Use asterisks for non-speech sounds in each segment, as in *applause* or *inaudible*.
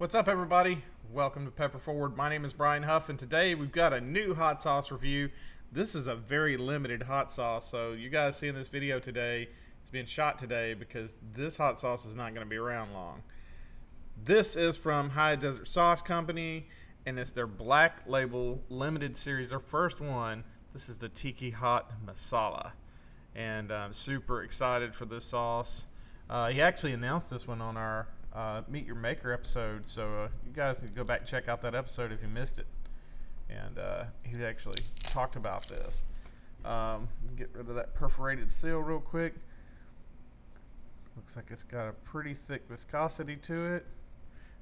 What's up, everybody? Welcome to Pepper Forward. My name is Brian Huff, and today we've got a new hot sauce review. This is a very limited hot sauce, so you guys seeing this video today, it's being shot today because this hot sauce is not going to be around long. This is from High Desert Sauce Company, and it's their Black Label Limited Series, their first one. This is the Tiki Hot Masala, and I'm super excited for this sauce. Uh, he actually announced this one on our uh, Meet Your Maker episode, so uh, you guys can go back and check out that episode if you missed it. And uh, he actually talked about this. Um, get rid of that perforated seal real quick. Looks like it's got a pretty thick viscosity to it.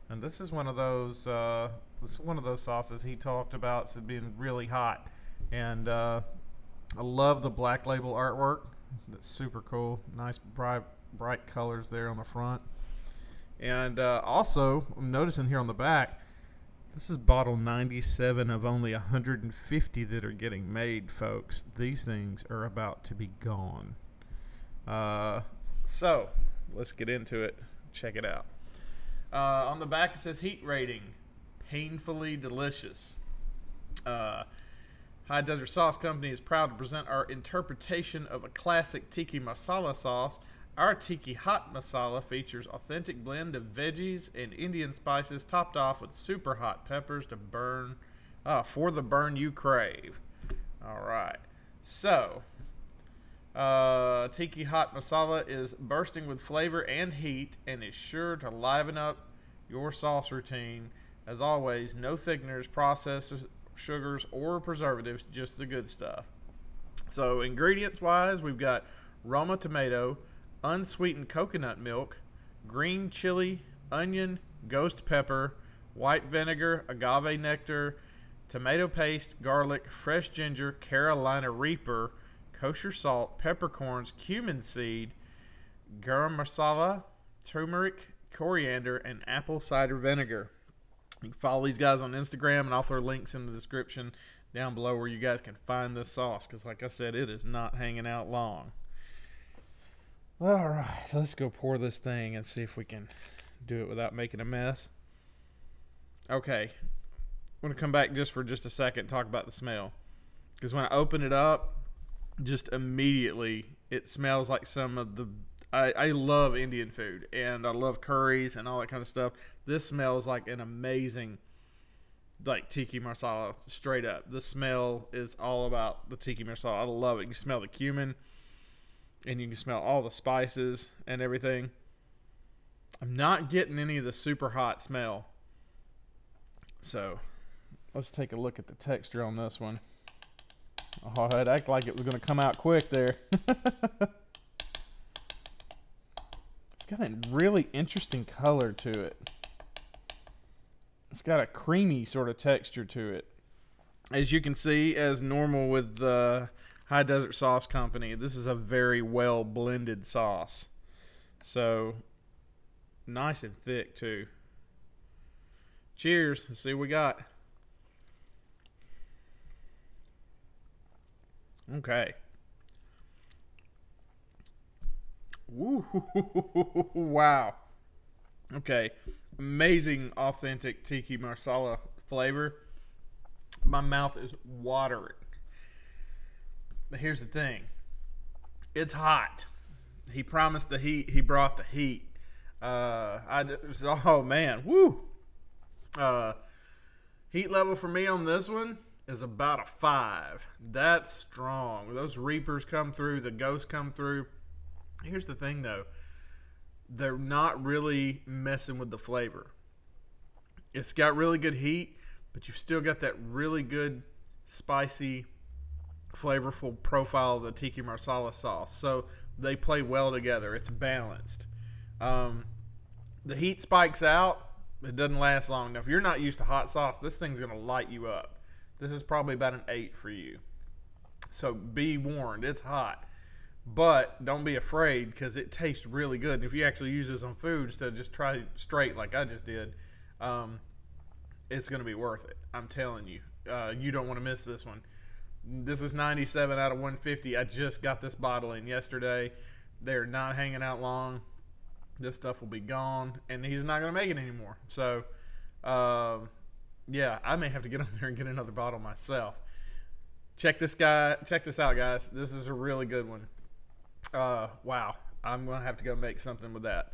And this is one of those uh, this is one of those sauces he talked about as being really hot. And uh, I love the black label artwork. That's super cool. Nice bright bright colors there on the front. And uh, also, I'm noticing here on the back, this is bottle 97 of only 150 that are getting made, folks. These things are about to be gone. Uh, so, let's get into it. Check it out. Uh, on the back, it says heat rating painfully delicious. Uh, High Desert Sauce Company is proud to present our interpretation of a classic tikka masala sauce our tiki hot masala features authentic blend of veggies and Indian spices topped off with super hot peppers to burn uh, for the burn you crave. All right. So, uh, tiki hot masala is bursting with flavor and heat and is sure to liven up your sauce routine. As always, no thickeners, processed sugars, or preservatives, just the good stuff. So, ingredients wise, we've got Roma tomato, unsweetened coconut milk, green chili, onion, ghost pepper, white vinegar, agave nectar, tomato paste, garlic, fresh ginger, Carolina Reaper, kosher salt, peppercorns, cumin seed, garam masala, turmeric, coriander, and apple cider vinegar. You can follow these guys on Instagram, and I'll throw links in the description down below where you guys can find this sauce. Because, like I said, it is not hanging out long. All right, let's go pour this thing and see if we can do it without making a mess. Okay, I'm going to come back just for just a second talk about the smell. Because when I open it up, just immediately it smells like some of the. I, I love Indian food and I love curries and all that kind of stuff. This smells like an amazing, like tikka masala, straight up. The smell is all about the tikka masala. I love it. You smell the cumin and you can smell all the spices and everything. I'm not getting any of the super hot smell. So let's take a look at the texture on this one. Oh, it acted like it was going to come out quick there. *laughs* it's got a really interesting color to it. It's got a creamy sort of texture to it. As you can see, as normal with the High Desert Sauce Company. This is a very well blended sauce. So nice and thick too. Cheers. Let's see what we got. Okay. Woo, *laughs* wow. Okay. Amazing authentic tikka marsala flavor. My mouth is watering. But here's the thing it's hot. He promised the heat, he brought the heat. Uh, I just, *laughs* oh man, woo. Uh, heat level for me on this one is about a five. That's strong. Those reapers come through, the ghosts come through. Here's the thing though, they're not really messing with the flavor. It's got really good heat, but you've still got that really good spicy flavorful profile of the tikka marsala sauce. So they play well together. It's balanced. Um, the heat spikes out. It doesn't last long. Now, if you're not used to hot sauce, this thing's going to light you up. This is probably about an eight for you. So be warned, it's hot. But don't be afraid because it tastes really good. And if you actually use this on food instead of just try straight like I just did, um, it's going to be worth it. I'm telling you. Uh, you don't want to miss this one. This is 97 out of 150. I just got this bottle in yesterday. They're not hanging out long. This stuff will be gone, and he's not going to make it anymore. So Um, yeah, I may have to get *laughs* on there and get another bottle myself. Check this guy. Check this out, guys. This is a really good one. Uh, wow, I'm gonna have to go make something with that.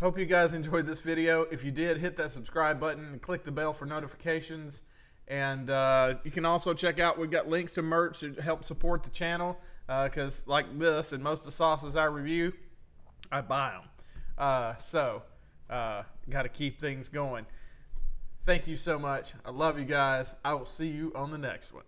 Hope you guys enjoyed this video. If you did, hit that subscribe button and click the bell for notifications. And uh, you can also check out, we've got links to merch to help support the channel. Because, uh, like this and most of the sauces I review, I buy them. Uh, so, uh, got to keep things going. Thank you so much. I love you guys. I will see you on the next one.